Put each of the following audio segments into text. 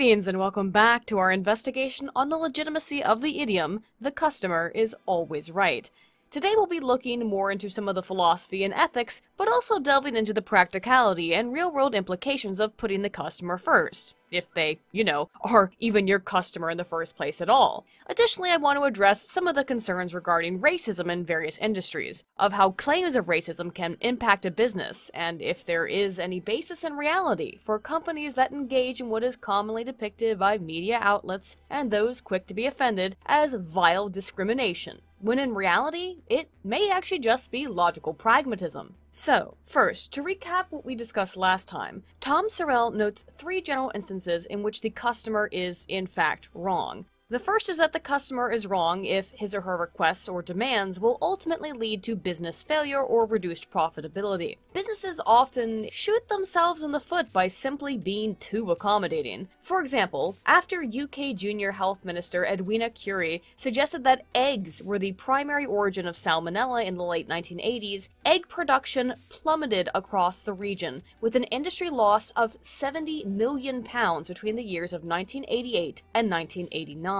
Greetings and welcome back to our investigation on the legitimacy of the idiom, the customer is always right. Today we'll be looking more into some of the philosophy and ethics, but also delving into the practicality and real-world implications of putting the customer first. If they, you know, are even your customer in the first place at all. Additionally, I want to address some of the concerns regarding racism in various industries, of how claims of racism can impact a business, and if there is any basis in reality for companies that engage in what is commonly depicted by media outlets and those quick to be offended as vile discrimination when in reality, it may actually just be logical pragmatism. So, first, to recap what we discussed last time, Tom Sorell notes three general instances in which the customer is, in fact, wrong. The first is that the customer is wrong if his or her requests or demands will ultimately lead to business failure or reduced profitability. Businesses often shoot themselves in the foot by simply being too accommodating. For example, after UK Junior Health Minister Edwina Currie suggested that eggs were the primary origin of salmonella in the late 1980s, egg production plummeted across the region, with an industry loss of 70 million pounds between the years of 1988 and 1989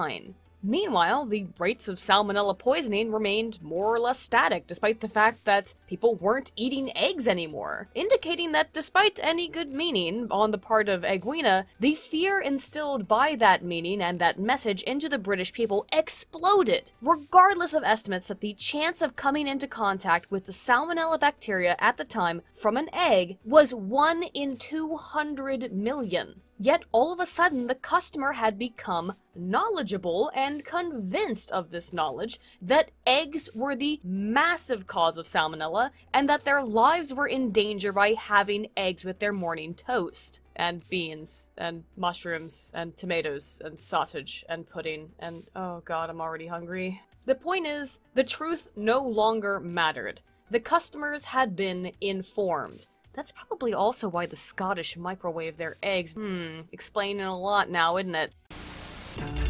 Meanwhile, the rates of salmonella poisoning remained more or less static despite the fact that people weren't eating eggs anymore, indicating that despite any good meaning on the part of Edwina, the fear instilled by that meaning and that message into the British people exploded, regardless of estimates that the chance of coming into contact with the salmonella bacteria at the time from an egg was 1 in 200 million. Yet all of a sudden, the customer had become knowledgeable and convinced of this knowledge that eggs were the massive cause of salmonella and that their lives were in danger by having eggs with their morning toast. And beans, and mushrooms, and tomatoes, and sausage, and pudding, and oh god, I'm already hungry. The point is, the truth no longer mattered. The customers had been informed. That's probably also why the Scottish microwave their eggs. Hmm, explaining a lot now, isn't it?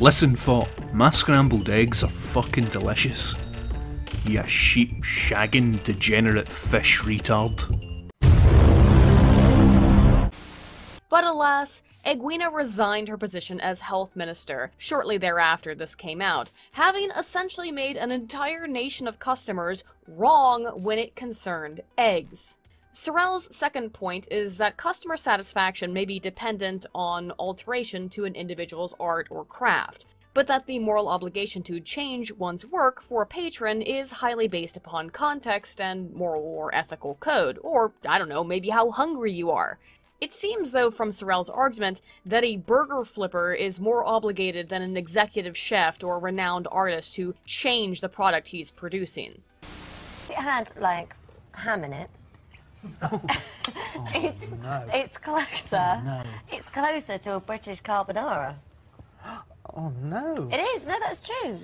Listen, for my scrambled eggs are fucking delicious. You sheep shagging degenerate fish retard. But alas, Edwina resigned her position as health minister shortly thereafter this came out, having essentially made an entire nation of customers wrong when it concerned eggs. Sorell's second point is that customer satisfaction may be dependent on alteration to an individual's art or craft, but that the moral obligation to change one's work for a patron is highly based upon context and moral or ethical code, or, I don't know, maybe how hungry you are. It seems, though, from Sorell's argument, that a burger flipper is more obligated than an executive chef or renowned artist to change the product he's producing. It had, like, ham in it, Oh, it's no. it's closer. Oh, no. It's closer to a British carbonara. Oh, no. It is. No, that's true.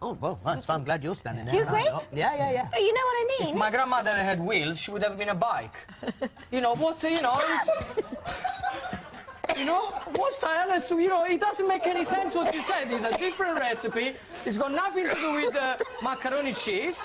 Oh, well, thanks. I'm glad you're standing there. Do you agree? Oh, yeah, yeah, yeah. But you know what I mean. If my grandmother had wheels, she would have been a bike. you know, what, you know, it's... You know, what I honestly, you know, it doesn't make any sense what you said. It's a different recipe. It's got nothing to do with uh, macaroni cheese.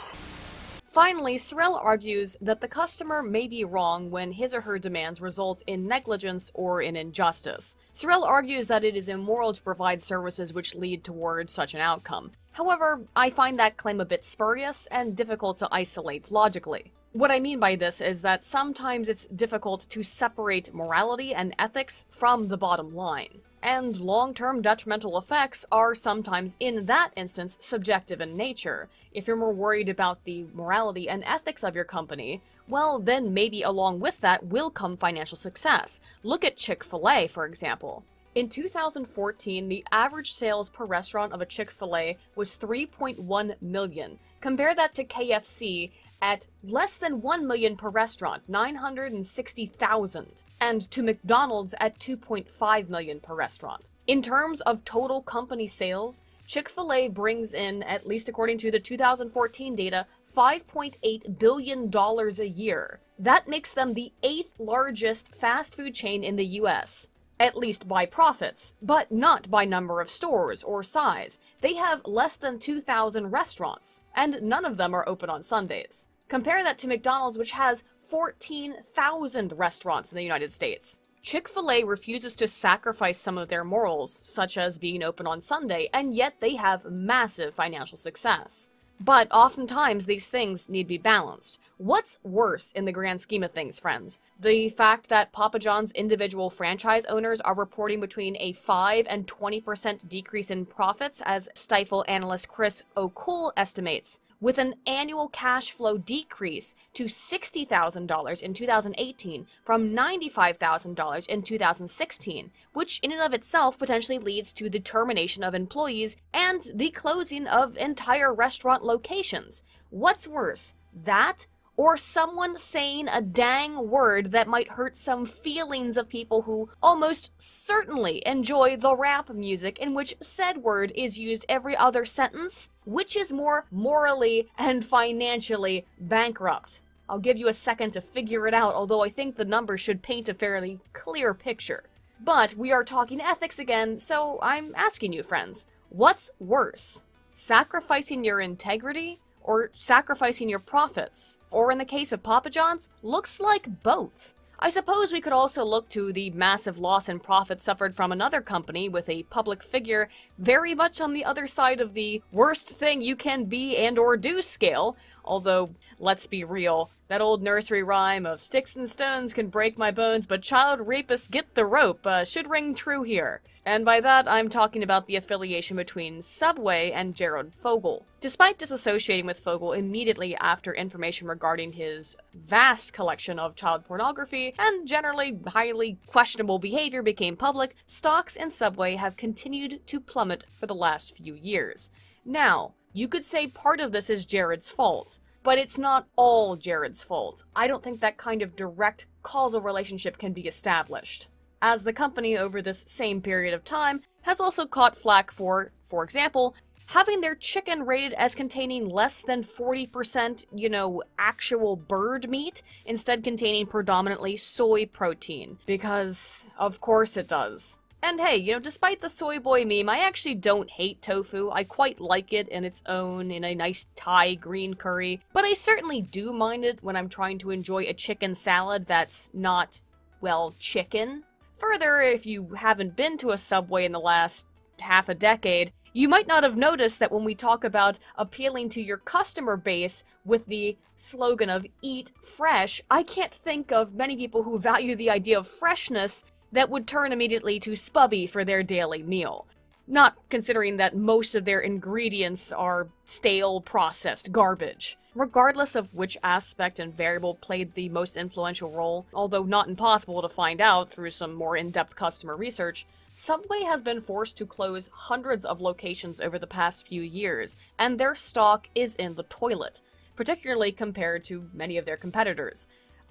Finally, Sorell argues that the customer may be wrong when his or her demands result in negligence or in injustice. Sorell argues that it is immoral to provide services which lead toward such an outcome. However, I find that claim a bit spurious and difficult to isolate logically. What I mean by this is that sometimes it's difficult to separate morality and ethics from the bottom line and long-term detrimental effects are sometimes, in that instance, subjective in nature. If you're more worried about the morality and ethics of your company, well, then maybe along with that will come financial success. Look at Chick-fil-A, for example. In 2014, the average sales per restaurant of a Chick-fil-A was 3.1 million. Compare that to KFC at less than 1 million per restaurant, 960,000, and to McDonald's at 2.5 million per restaurant. In terms of total company sales, Chick-fil-A brings in, at least according to the 2014 data, $5.8 billion a year. That makes them the eighth largest fast food chain in the US at least by profits, but not by number of stores or size. They have less than 2,000 restaurants, and none of them are open on Sundays. Compare that to McDonald's, which has 14,000 restaurants in the United States. Chick fil A refuses to sacrifice some of their morals, such as being open on Sunday, and yet they have massive financial success. But oftentimes these things need to be balanced. What's worse in the grand scheme of things, friends? The fact that Papa John's individual franchise owners are reporting between a 5 and 20% decrease in profits, as Stifel analyst Chris O'Cull estimates, with an annual cash flow decrease to $60,000 in 2018 from $95,000 in 2016, which in and of itself potentially leads to the termination of employees and the closing of entire restaurant locations. What's worse, that or someone saying a dang word that might hurt some feelings of people who almost certainly enjoy the rap music in which said word is used every other sentence? Which is more morally and financially bankrupt? I'll give you a second to figure it out, although I think the numbers should paint a fairly clear picture. But we are talking ethics again, so I'm asking you, friends, what's worse? Sacrificing your integrity or sacrificing your profits? Or in the case of Papa John's, looks like both. I suppose we could also look to the massive loss in profit suffered from another company with a public figure very much on the other side of the worst thing you can be and or do scale, although let's be real, that old nursery rhyme of sticks and stones can break my bones but child rapists get the rope uh, should ring true here. And by that, I'm talking about the affiliation between Subway and Jared Fogle. Despite disassociating with Fogle immediately after information regarding his vast collection of child pornography and generally highly questionable behavior became public, stocks in Subway have continued to plummet for the last few years. Now, you could say part of this is Jared's fault, but it's not all Jared's fault. I don't think that kind of direct causal relationship can be established as the company over this same period of time has also caught flack for, for example, having their chicken rated as containing less than 40%, you know, actual bird meat, instead containing predominantly soy protein. Because, of course it does. And hey, you know, despite the soy boy meme, I actually don't hate tofu. I quite like it in its own, in a nice Thai green curry. But I certainly do mind it when I'm trying to enjoy a chicken salad that's not, well, chicken. Further, if you haven't been to a Subway in the last half a decade, you might not have noticed that when we talk about appealing to your customer base with the slogan of eat fresh, I can't think of many people who value the idea of freshness that would turn immediately to Spubby for their daily meal. Not considering that most of their ingredients are stale, processed garbage. Regardless of which aspect and variable played the most influential role, although not impossible to find out through some more in-depth customer research, Subway has been forced to close hundreds of locations over the past few years, and their stock is in the toilet, particularly compared to many of their competitors.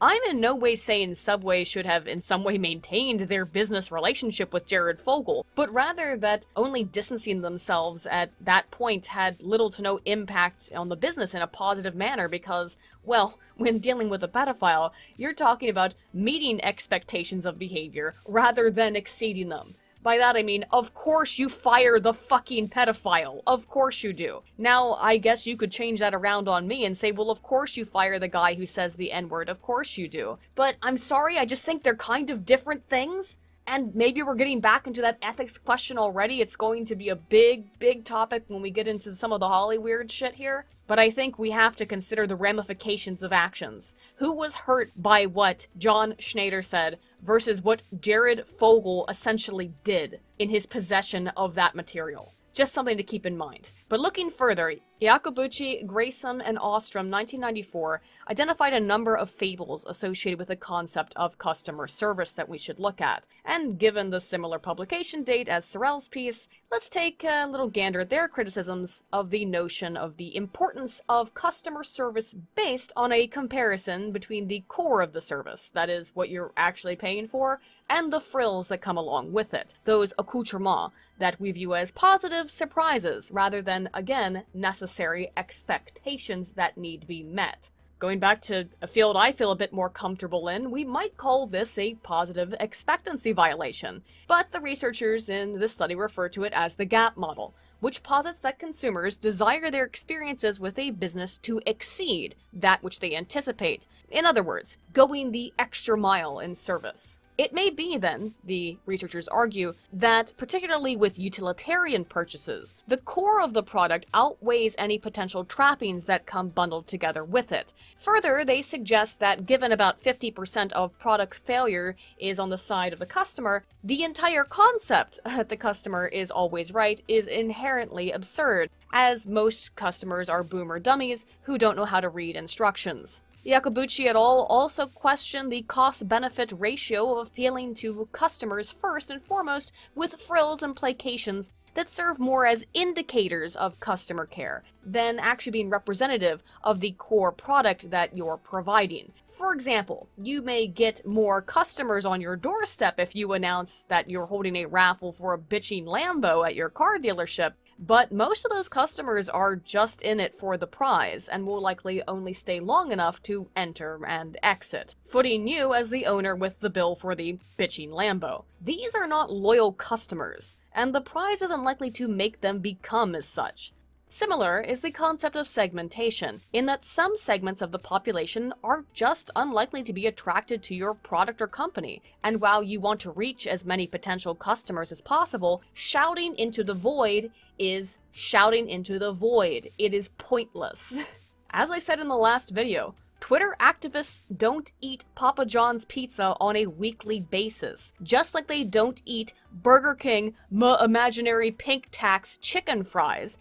I'm in no way saying Subway should have in some way maintained their business relationship with Jared Fogle, but rather that only distancing themselves at that point had little to no impact on the business in a positive manner because, well, when dealing with a pedophile, you're talking about meeting expectations of behavior rather than exceeding them. By that I mean, of course you fire the fucking pedophile. Of course you do. Now, I guess you could change that around on me and say, well, of course you fire the guy who says the N-word. Of course you do. But I'm sorry, I just think they're kind of different things. And maybe we're getting back into that ethics question already. It's going to be a big, big topic when we get into some of the Holly weird shit here. But I think we have to consider the ramifications of actions. Who was hurt by what John Schnatter said versus what Jared Fogle essentially did in his possession of that material? Just something to keep in mind. But looking further, Iacobucci, Grayson, and Ostrom 1994 identified a number of fables associated with the concept of customer service that we should look at. And given the similar publication date as Sorell's piece, let's take a little gander at their criticisms of the notion of the importance of customer service based on a comparison between the core of the service, that is, what you're actually paying for, and the frills that come along with it, those accoutrements that we view as positive surprises rather than, again, necessary expectations that need to be met. Going back to a field I feel a bit more comfortable in, we might call this a positive expectancy violation, but the researchers in this study refer to it as the GAP model, which posits that consumers desire their experiences with a business to exceed that which they anticipate. In other words, going the extra mile in service. It may be, then, the researchers argue, that particularly with utilitarian purchases, the core of the product outweighs any potential trappings that come bundled together with it. Further, they suggest that given about 50% of product failure is on the side of the customer, the entire concept that the customer is always right is inherently absurd, as most customers are boomer dummies who don't know how to read instructions. Iacobucci et al. also question the cost-benefit ratio of appealing to customers first and foremost with frills and placations that serve more as indicators of customer care than actually being representative of the core product that you're providing. For example, you may get more customers on your doorstep if you announce that you're holding a raffle for a bitching Lambo at your car dealership, but most of those customers are just in it for the prize and will likely only stay long enough to enter and exit, footing you as the owner with the bill for the bitching Lambo. These are not loyal customers, and the prize isn't likely to make them become as such. Similar is the concept of segmentation, in that some segments of the population are just unlikely to be attracted to your product or company, and while you want to reach as many potential customers as possible, shouting into the void is shouting into the void. It is pointless. As I said in the last video, Twitter activists don't eat Papa John's pizza on a weekly basis, just like they don't eat Burger King ma imaginary pink tax chicken fries.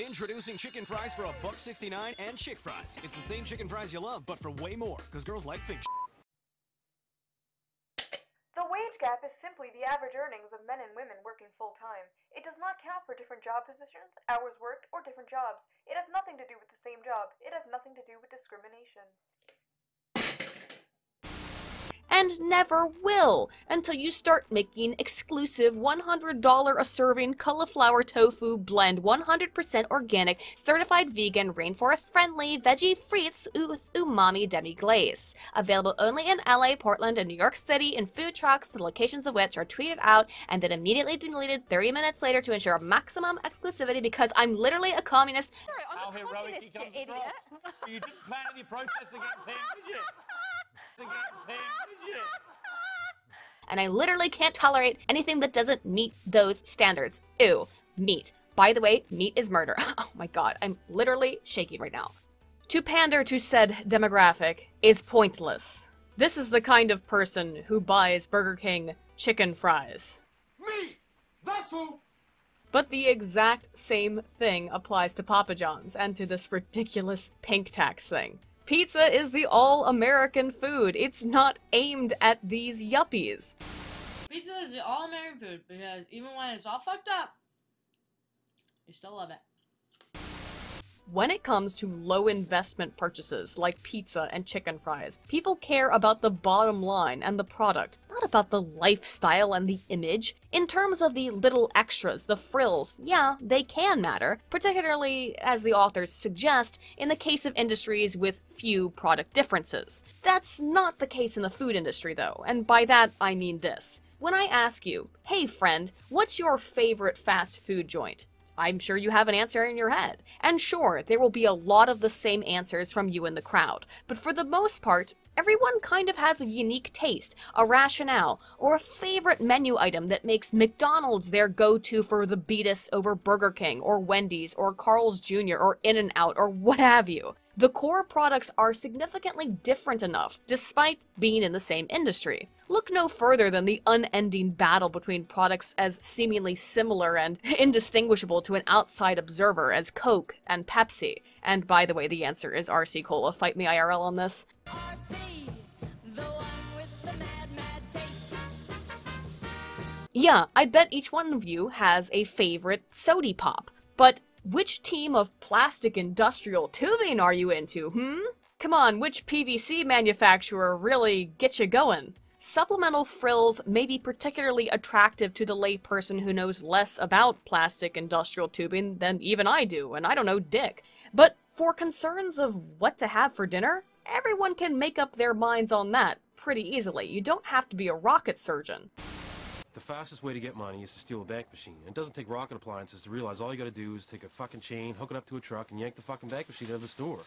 Introducing chicken fries for a buck 69 and chick fries. It's the same chicken fries you love, but for way more, because girls like pink The wage gap is simply the average earnings of men and women working full time. It does not count for different job positions, hours worked, or different jobs. It has nothing to do with the same job. It has nothing to do with discrimination. And never will until you start making exclusive $100 a serving cauliflower tofu blend 100% organic, certified vegan, rainforest friendly, veggie frites with umami demi glaze. Available only in LA, Portland, and New York City in food trucks, the locations of which are tweeted out and then immediately deleted 30 minutes later to ensure maximum exclusivity because I'm literally a communist. Sorry, I'm a communist, you idiot. You didn't plan any protests against him, did you? Against him, did you? and I literally can't tolerate anything that doesn't meet those standards. Ew, meat. By the way, meat is murder. oh my god, I'm literally shaking right now. To pander to said demographic is pointless. This is the kind of person who buys Burger King chicken fries. Me! That's who! But the exact same thing applies to Papa John's and to this ridiculous pink tax thing. Pizza is the all-American food. It's not aimed at these yuppies. Pizza is the all American food because even when it's all fucked up, you still love it. When it comes to low investment purchases like pizza and chicken fries, people care about the bottom line and the product, not about the lifestyle and the image. In terms of the little extras, the frills, yeah, they can matter, particularly, as the authors suggest, in the case of industries with few product differences. That's not the case in the food industry, though, and by that I mean this. When I ask you, hey friend, what's your favorite fast food joint? I'm sure you have an answer in your head. And sure, there will be a lot of the same answers from you in the crowd, but for the most part, everyone kind of has a unique taste, a rationale, or a favorite menu item that makes McDonald's their go-to for the beatus over Burger King, or Wendy's, or Carl's Jr., or In-N-Out, or what have you. The core products are significantly different enough, despite being in the same industry. Look no further than the unending battle between products as seemingly similar and indistinguishable to an outside observer as Coke and Pepsi. And by the way, the answer is RC Cola. Fight me IRL on this. Yeah, I bet each one of you has a favorite sody pop. But which team of plastic industrial tubing are you into, hmm? Come on, which PVC manufacturer really gets you going? Supplemental frills may be particularly attractive to the layperson who knows less about plastic industrial tubing than even I do, and I don't know dick. But for concerns of what to have for dinner, everyone can make up their minds on that pretty easily. You don't have to be a rocket surgeon. The fastest way to get money is to steal a bank machine. It doesn't take rocket appliances to realize all you gotta do is take a fucking chain, hook it up to a truck, and yank the fucking bank machine out of the store.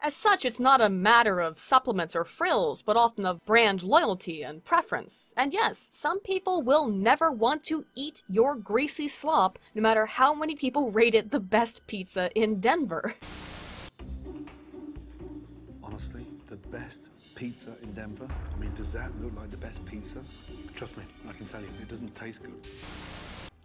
As such, it's not a matter of supplements or frills, but often of brand loyalty and preference. And yes, some people will never want to eat your greasy slop, no matter how many people rate it the best pizza in Denver. Honestly, the best pizza in Denver? I mean, does that look like the best pizza? Trust me, I can tell you, it doesn't taste good.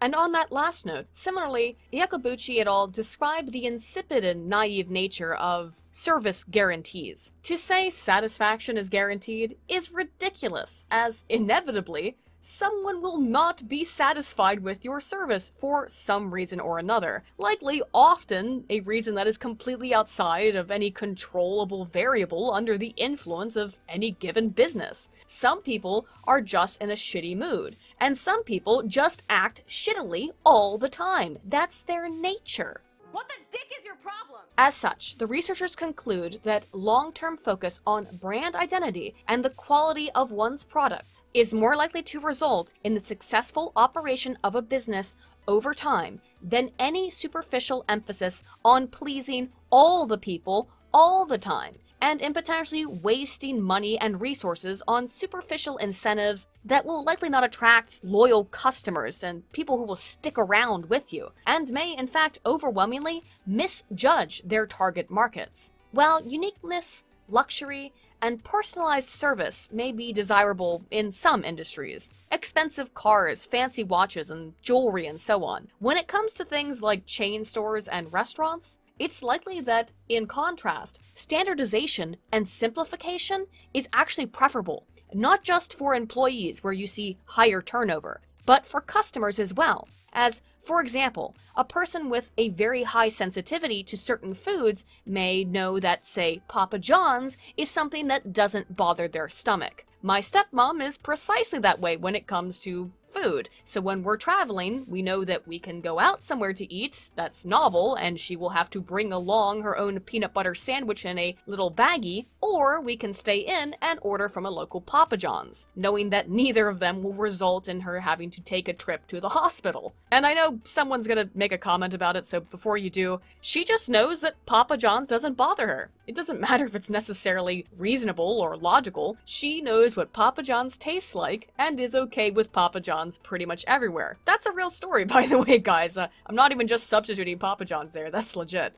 And on that last note, similarly, Iacobucci et al. describe the insipid and naive nature of service guarantees. To say satisfaction is guaranteed is ridiculous, as inevitably, someone will not be satisfied with your service for some reason or another. Likely, often, a reason that is completely outside of any controllable variable under the influence of any given business. Some people are just in a shitty mood, and some people just act shittily all the time. That's their nature. What the dick is your problem? As such, the researchers conclude that long term focus on brand identity and the quality of one's product is more likely to result in the successful operation of a business over time than any superficial emphasis on pleasing all the people all the time and in potentially wasting money and resources on superficial incentives that will likely not attract loyal customers and people who will stick around with you, and may in fact overwhelmingly misjudge their target markets. While uniqueness, luxury, and personalized service may be desirable in some industries. Expensive cars, fancy watches, and jewelry, and so on. When it comes to things like chain stores and restaurants, it's likely that, in contrast, standardization and simplification is actually preferable, not just for employees where you see higher turnover, but for customers as well. As, for example, a person with a very high sensitivity to certain foods may know that, say, Papa John's is something that doesn't bother their stomach. My stepmom is precisely that way when it comes to food. So when we're traveling, we know that we can go out somewhere to eat that's novel, and she will have to bring along her own peanut butter sandwich in a little baggie, or we can stay in and order from a local Papa John's, knowing that neither of them will result in her having to take a trip to the hospital. And I know someone's gonna make a comment about it, so before you do, she just knows that Papa John's doesn't bother her. It doesn't matter if it's necessarily reasonable or logical, she knows what Papa John's tastes like and is okay with Papa John's pretty much everywhere. That's a real story, by the way, guys. Uh, I'm not even just substituting Papa John's there, that's legit.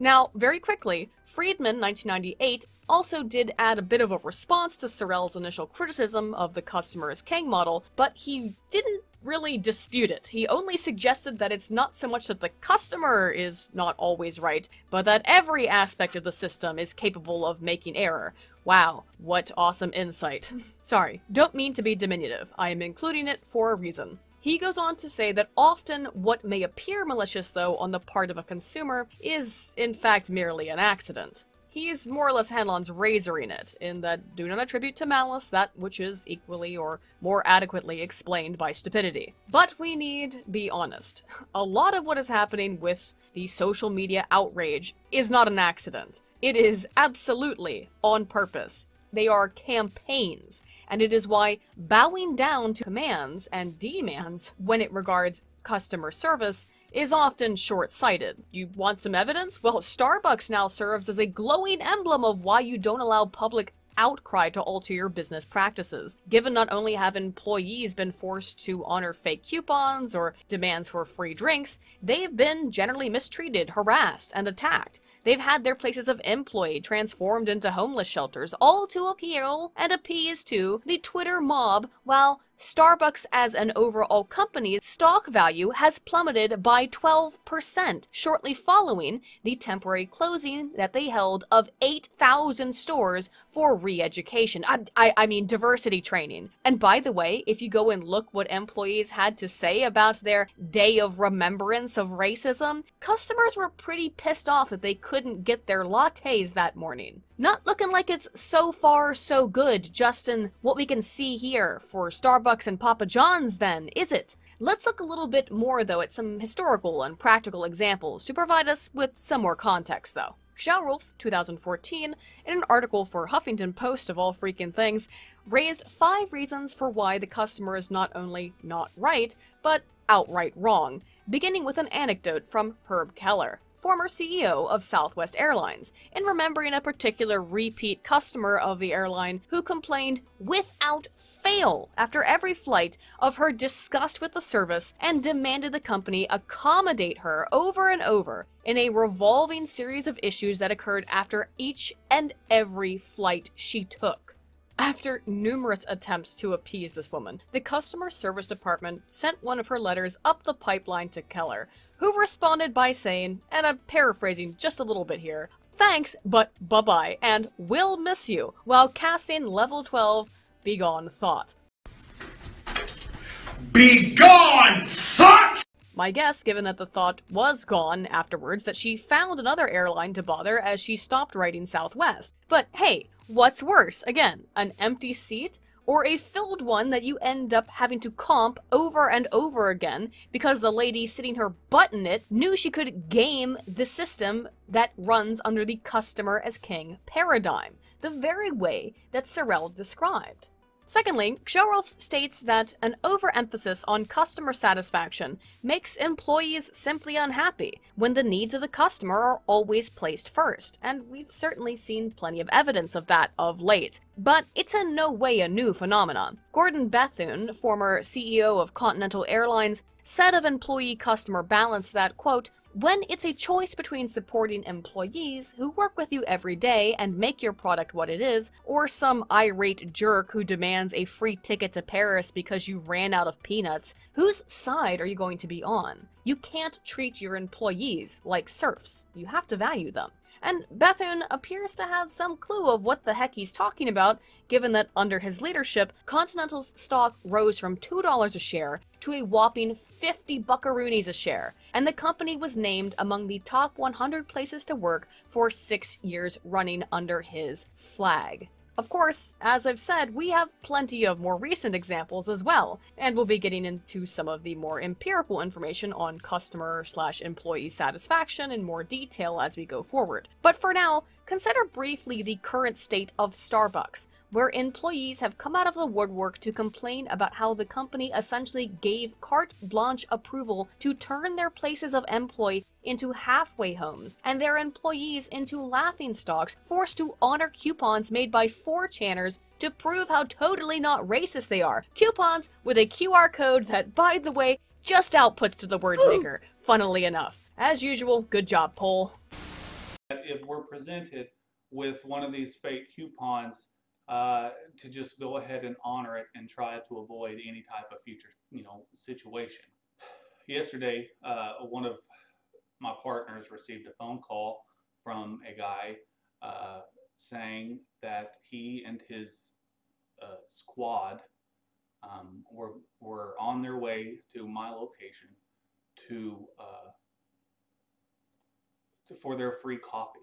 Now, very quickly, Friedman, 1998, also did add a bit of a response to Sorell's initial criticism of the customer as king model, but he didn't really dispute it. He only suggested that it's not so much that the customer is not always right, but that every aspect of the system is capable of making error. Wow, what awesome insight. Sorry, don't mean to be diminutive. I am including it for a reason. He goes on to say that often what may appear malicious, though, on the part of a consumer is, in fact, merely an accident. He's more or less Hanlon's razoring it, in that do not attribute to malice that which is equally or more adequately explained by stupidity. But we need be honest. A lot of what is happening with the social media outrage is not an accident. It is absolutely on purpose. They are campaigns, and it is why bowing down to commands and demands when it regards customer service is often short-sighted. You want some evidence? Well, Starbucks now serves as a glowing emblem of why you don't allow public outcry to alter your business practices. Given not only have employees been forced to honor fake coupons or demands for free drinks, they've been generally mistreated, harassed, and attacked. They've had their places of employ transformed into homeless shelters, all to appeal and appease to the Twitter mob, while Starbucks as an overall company stock value has plummeted by 12% shortly following the temporary closing that they held of 8,000 stores for re-education. I, I, I, mean diversity training. And by the way, if you go and look what employees had to say about their day of remembrance of racism, customers were pretty pissed off that they couldn't get their lattes that morning. Not looking like it's so far so good, Justin, what we can see here for Starbucks and Papa John's then, is it? Let's look a little bit more though at some historical and practical examples to provide us with some more context though. Kjerulf, 2014, in an article for Huffington Post of all freaking things, raised five reasons for why the customer is not only not right, but outright wrong, beginning with an anecdote from Herb Keller. Former CEO of Southwest Airlines, in remembering a particular repeat customer of the airline who complained without fail after every flight of her disgust with the service and demanded the company accommodate her over and over in a revolving series of issues that occurred after each and every flight she took. After numerous attempts to appease this woman, the customer service department sent one of her letters up the pipeline to Keller, who responded by saying, and I'm paraphrasing just a little bit here, thanks, but bye bye, and we'll miss you, while casting level 12 Begone Thought. Begone, thought! My guess, given that the thought was gone afterwards, that she found another airline to bother as she stopped writing Southwest. But hey, what's worse? Again, an empty seat? Or a filled one that you end up having to comp over and over again because the lady sitting her butt in it knew she could game the system that runs under the customer as king paradigm, the very way that Sorell described. Secondly, Kjerulf states that an overemphasis on customer satisfaction makes employees simply unhappy when the needs of the customer are always placed first, and we've certainly seen plenty of evidence of that of late. But it's in no way a new phenomenon. Gordon Bethune, former CEO of Continental Airlines, said of employee customer balance that, quote, when it's a choice between supporting employees who work with you every day and make your product what it is, or some irate jerk who demands a free ticket to Paris because you ran out of peanuts, whose side are you going to be on? You can't treat your employees like serfs. You have to value them. And Bethune appears to have some clue of what the heck he's talking about, given that under his leadership, Continental's stock rose from $2 a share to a whopping 50 buckaroonies a share, and the company was named among the top 100 places to work for six years running under his flag. Of course, as I've said, we have plenty of more recent examples as well, and we'll be getting into some of the more empirical information on customer slash employee satisfaction in more detail as we go forward. But for now, consider briefly the current state of Starbucks, where employees have come out of the woodwork to complain about how the company essentially gave carte blanche approval to turn their places of employ into halfway homes and their employees into laughing stocks forced to honor coupons made by 4chaners to prove how totally not racist they are. Coupons with a QR code that, by the way, just outputs to the word nigger, funnily enough. As usual, good job, Pol. If we're presented with one of these fake coupons, uh, to just go ahead and honor it and try to avoid any type of future, you know, situation. Yesterday, uh, one of my partners received a phone call from a guy uh, saying that he and his uh, squad um, were were on their way to my location to, uh, to for their free coffee,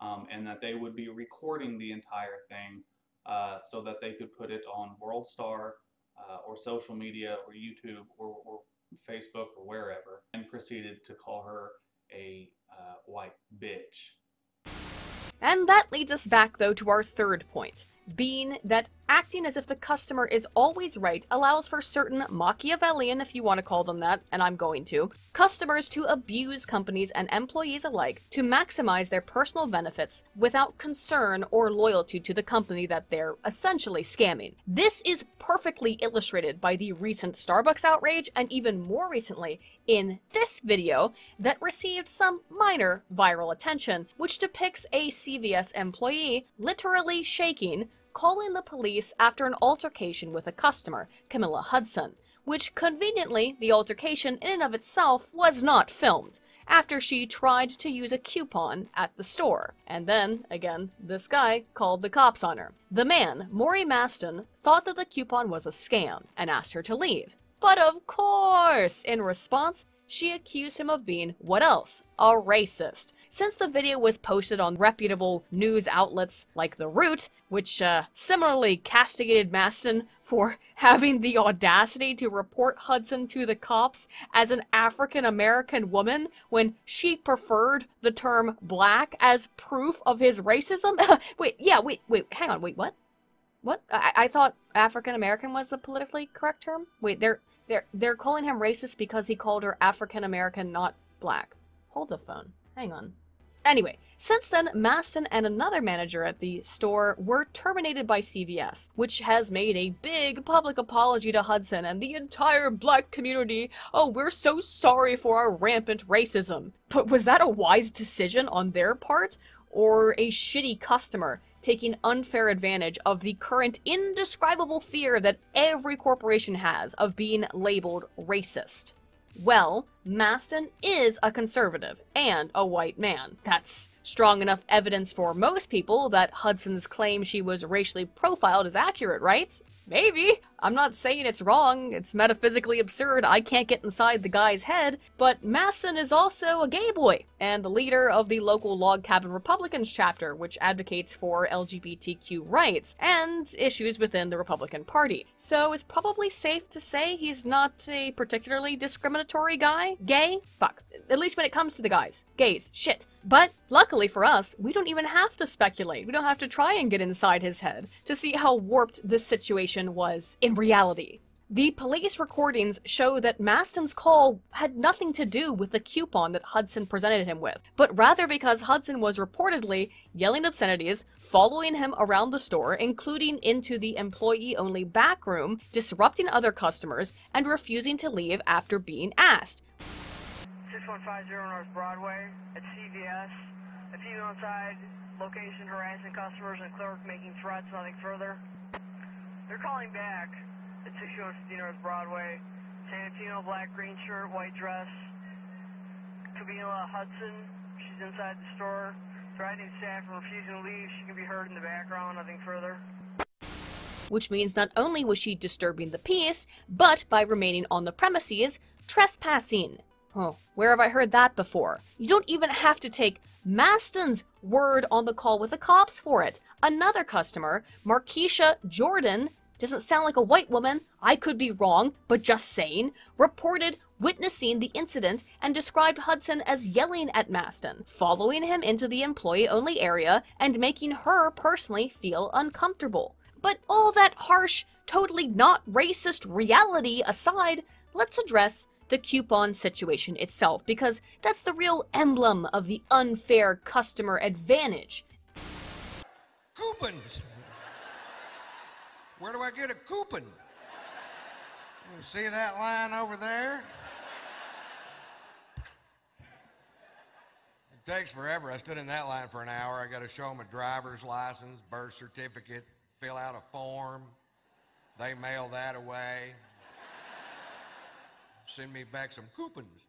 um, and that they would be recording the entire thing uh, so that they could put it on WorldStar uh, or social media or YouTube or, or, Facebook or wherever, and proceeded to call her a uh, white bitch. And that leads us back, though, to our third point, being that acting as if the customer is always right allows for certain Machiavellian, if you want to call them that, and I'm going to, customers to abuse companies and employees alike to maximize their personal benefits without concern or loyalty to the company that they're essentially scamming. This is perfectly illustrated by the recent Starbucks outrage and even more recently in this video that received some minor viral attention, which depicts a CVS employee literally shaking calling the police after an altercation with a customer, Camilla Hudson, which conveniently, the altercation in and of itself was not filmed, after she tried to use a coupon at the store. And then, again, this guy called the cops on her. The man, Maury Maston, thought that the coupon was a scam and asked her to leave. But of course, in response, she accused him of being, what else? A racist. Since the video was posted on reputable news outlets like The Root, which uh, similarly castigated Maston for having the audacity to report Hudson to the cops as an African American woman when she preferred the term black as proof of his racism. wait, yeah, wait, wait, hang on, wait, what? What? I, I thought African American was the politically correct term. Wait, they're they're they're calling him racist because he called her African American, not black. Hold the phone. Hang on. Anyway, since then, Maston and another manager at the store were terminated by CVS, which has made a big public apology to Hudson and the entire black community. Oh, we're so sorry for our rampant racism. But was that a wise decision on their part? Or a shitty customer taking unfair advantage of the current indescribable fear that every corporation has of being labeled racist? Well, Maston is a conservative and a white man. That's strong enough evidence for most people that Hudson's claim she was racially profiled is accurate, right? Maybe. I'm not saying it's wrong, it's metaphysically absurd, I can't get inside the guy's head, but Maston is also a gay boy, and the leader of the local Log Cabin Republicans chapter, which advocates for LGBTQ rights and issues within the Republican Party. So it's probably safe to say he's not a particularly discriminatory guy. Gay? Fuck. At least when it comes to the guys. Gays. Shit. But luckily for us, we don't even have to speculate. We don't have to try and get inside his head to see how warped this situation was in reality. The police recordings show that Maston's call had nothing to do with the coupon that Hudson presented him with, but rather because Hudson was reportedly yelling obscenities, following him around the store, including into the employee-only back room, disrupting other customers, and refusing to leave after being asked. 6150 North Broadway at CVS. Female inside, location harassing customers and clerk making threats, nothing further. They're calling back at 6150 North Broadway. Santino, black, green shirt, white dress. Camila Hudson, she's inside the store. Threatening staff and refusing to leave. She can be heard in the background, nothing further. Which means not only was she disturbing the peace, but by remaining on the premises, trespassing. Oh, where have I heard that before? You don't even have to take Maston's word on the call with the cops for it. Another customer, Markeisha Jordan, doesn't sound like a white woman, I could be wrong, but just saying, reported witnessing the incident and described Hudson as yelling at Maston, following him into the employee-only area and making her personally feel uncomfortable. But all that harsh, totally not racist reality aside, let's address the coupon situation itself, because that's the real emblem of the unfair customer advantage. Coupons! Where do I get a coupon? You see that line over there? It takes forever. I stood in that line for an hour. I got to show them a driver's license, birth certificate, fill out a form. They mail that away. Send me back some coupons.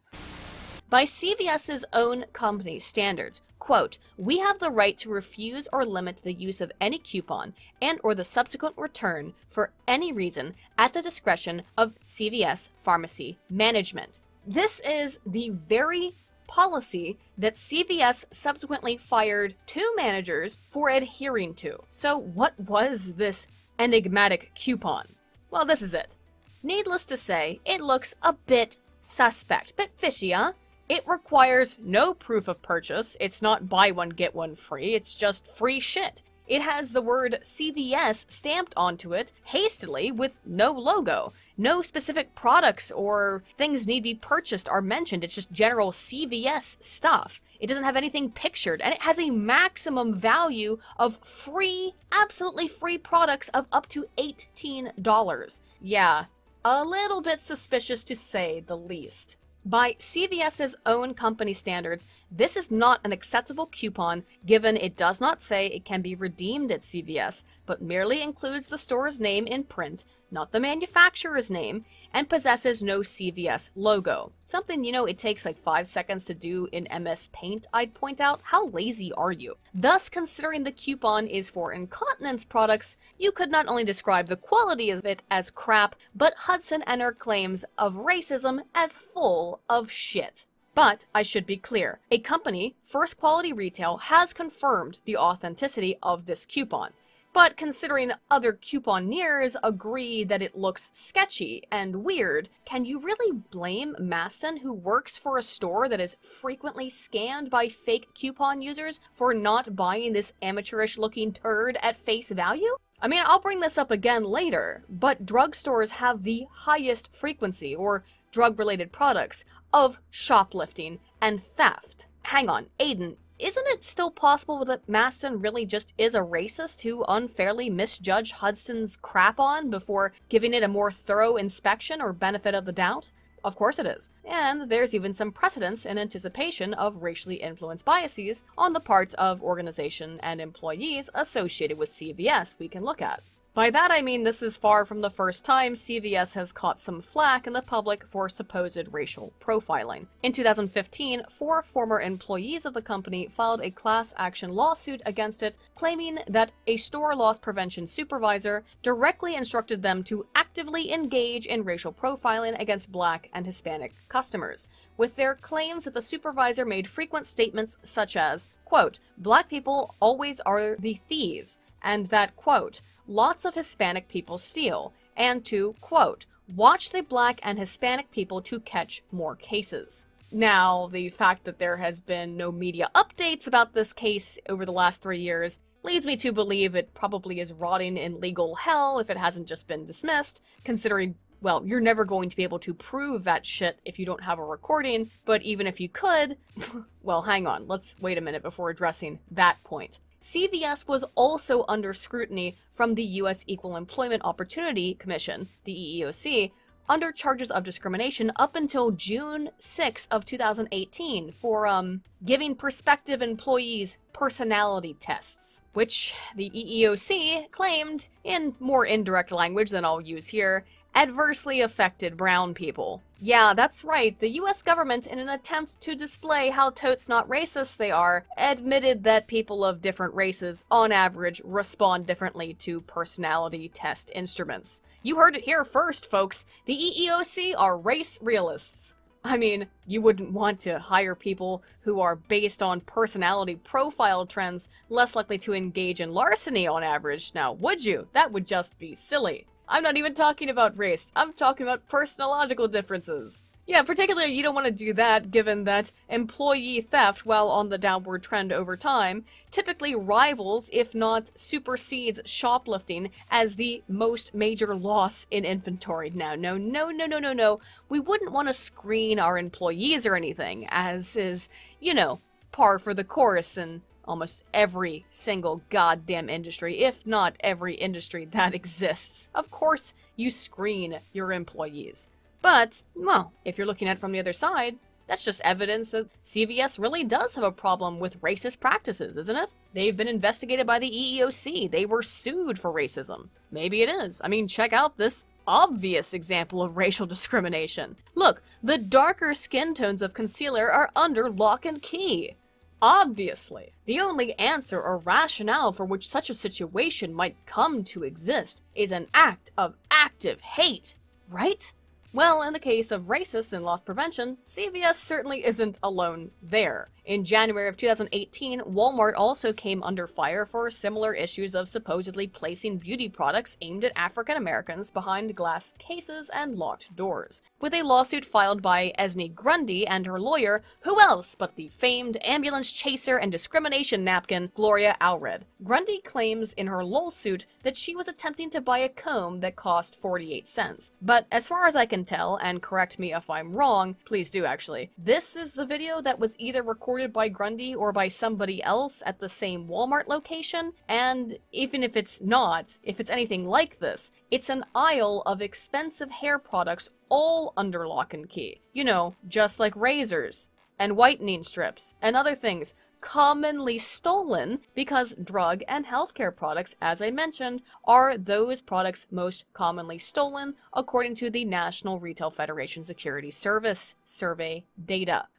By CVS's own company standards, quote, we have the right to refuse or limit the use of any coupon and or the subsequent return for any reason at the discretion of CVS pharmacy management. This is the very policy that CVS subsequently fired two managers for adhering to. So what was this enigmatic coupon? Well, this is it. Needless to say, it looks a bit suspect, bit fishy, huh? It requires no proof of purchase, it's not buy one get one free, it's just free shit. It has the word CVS stamped onto it hastily with no logo. No specific products or things need be purchased are mentioned, it's just general CVS stuff. It doesn't have anything pictured, and it has a maximum value of free, absolutely free products of up to $18. Yeah, a little bit suspicious to say the least. By CVS's own company standards, this is not an acceptable coupon given it does not say it can be redeemed at CVS, but merely includes the store's name in print, not the manufacturer's name, and possesses no CVS logo. Something you know it takes like 5 seconds to do in MS Paint, I'd point out. How lazy are you? Thus, considering the coupon is for incontinence products, you could not only describe the quality of it as crap, but Hudson and her claims of racism as full of shit. But I should be clear, a company, First Quality Retail, has confirmed the authenticity of this coupon. But considering other couponeers agree that it looks sketchy and weird, can you really blame Maston, who works for a store that is frequently scanned by fake coupon users, for not buying this amateurish looking turd at face value? I mean, I'll bring this up again later, but drugstores have the highest frequency, or drug related products, of shoplifting and theft. hang on, Aydin, isn't it still possible that Maston really just is a racist who unfairly misjudged Hudson's crap on before giving it a more thorough inspection or benefit of the doubt? Of course it is. And there's even some precedence in anticipation of racially influenced biases on the part of organization and employees associated with CVS we can look at. By that I mean this is far from the first time CVS has caught some flack in the public for supposed racial profiling. In 2015, four former employees of the company filed a class action lawsuit against it, claiming that a store loss prevention supervisor directly instructed them to actively engage in racial profiling against black and Hispanic customers, with their claims that the supervisor made frequent statements such as, quote, black people always are the thieves, and that, quote, lots of Hispanic people steal, and to, quote, watch the black and Hispanic people to catch more cases. Now, the fact that there has been no media updates about this case over the last three years leads me to believe it probably is rotting in legal hell if it hasn't just been dismissed, considering well, you're never going to be able to prove that shit if you don't have a recording, but even if you could, well, hang on, let's wait a minute before addressing that point. CVS was also under scrutiny from the U.S. Equal Employment Opportunity Commission, the EEOC, under charges of discrimination up until June 6 of 2018 for um, giving prospective employees personality tests, which the EEOC claimed, in more indirect language than I'll use here, adversely affected brown people. Yeah, that's right. The US government, in an attempt to display how totes not racist they are, admitted that people of different races, on average, respond differently to personality test instruments. You heard it here first, folks. The EEOC are race realists. I mean, you wouldn't want to hire people who are based on personality profile trends less likely to engage in larceny on average, now would you? That would just be silly. I'm not even talking about race. I'm talking about personological differences. Yeah, particularly you don't want to do that given that employee theft, while on the downward trend over time, typically rivals, if not supersedes, shoplifting as the most major loss in inventory. Now, no, no, no, no, no, no. We wouldn't want to screen our employees or anything, as is, you know, par for the course and almost every single goddamn industry, if not every industry that exists. Of course, you screen your employees. But, well, if you're looking at it from the other side, that's just evidence that CVS really does have a problem with racist practices, isn't it? They've been investigated by the EEOC. They were sued for racism. Maybe it is. I mean, check out this obvious example of racial discrimination. Look, the darker skin tones of concealer are under lock and key. Obviously, the only answer or rationale for which such a situation might come to exist is an act of active hate, right? Well, in the case of racists and loss prevention, CVS certainly isn't alone there. In January of 2018, Walmart also came under fire for similar issues of supposedly placing beauty products aimed at African Americans behind glass cases and locked doors. With a lawsuit filed by Essie Grundy and her lawyer, who else but the famed ambulance chaser and discrimination napkin, Gloria Allred. Grundy claims in her lawsuit that she was attempting to buy a comb that cost 48 cents. But as far as I can tell, and correct me if I'm wrong, please do actually, this is the video that was either recorded recorded by Grundy or by somebody else at the same Walmart location, and even if it's not, if it's anything like this, it's an aisle of expensive hair products all under lock and key. You know, just like razors, and whitening strips, and other things commonly stolen because drug and healthcare products, as I mentioned, are those products most commonly stolen according to the National Retail Federation Security Service survey data.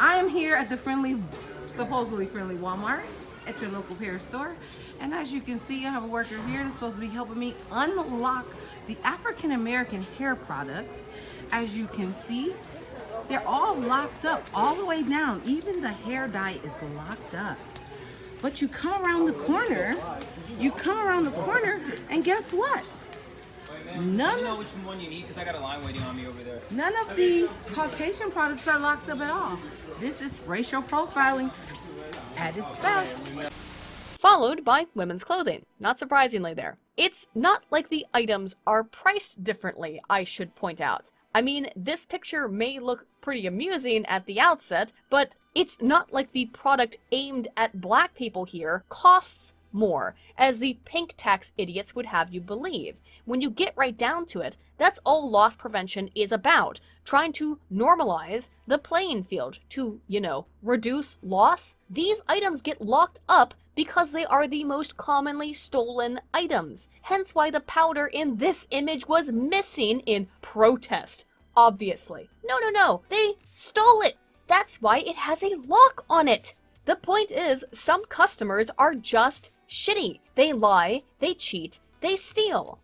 I am here at the friendly, supposedly friendly Walmart at your local Perris store. And as you can see, I have a worker here that's supposed to be helping me unlock the African American hair products. As you can see, they're all locked up all the way down. Even the hair dye is locked up. But you come around the corner, you come around the corner, and guess what? None you know which one you need because I got a line waiting on me over there. None of the Caucasian products are locked up at all. This is racial profiling at its best. Followed by women's clothing. Not surprisingly there. It's not like the items are priced differently, I should point out. I mean, this picture may look pretty amusing at the outset, but it's not like the product aimed at black people here costs more, as the pink tax idiots would have you believe. When you get right down to it, that's all loss prevention is about, trying to normalize the playing field to, you know, reduce loss. These items get locked up because they are the most commonly stolen items. Hence why the powder in this image was missing in protest. Obviously. No, no, no. They stole it. That's why it has a lock on it. The point is, some customers are just shitty. They lie, they cheat, they steal.